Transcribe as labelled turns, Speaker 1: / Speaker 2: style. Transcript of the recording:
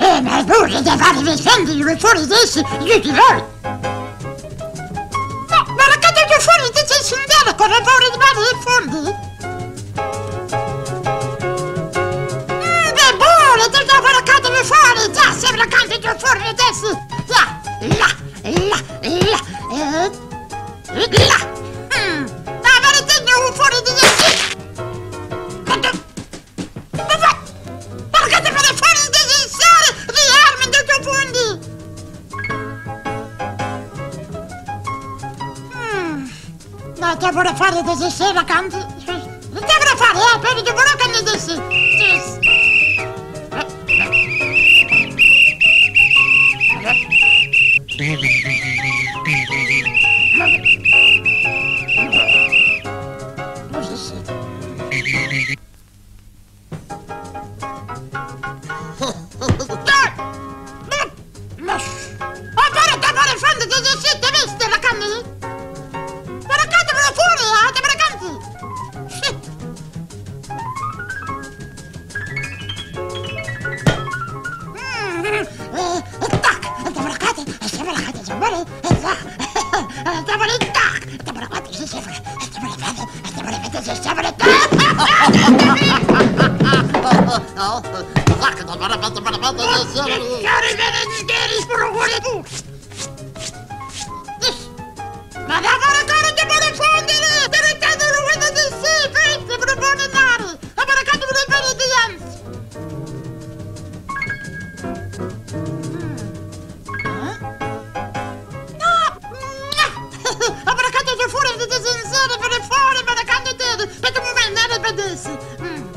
Speaker 1: Ömer burada da var ve sen de yürü sorun değilsin. Yürü fuori DJ Silviano per non rimane in fondi? Mmm, buono, del nuovo la cadere fuori, già sembra caldo due forni adesso! Là, là, là, là, là. La tavoraffare de se la cante. La tavoraffare, eh, per di buraco canne de desistir Sorry, man, it's dead. It's for a wonderful. a dança. Hum.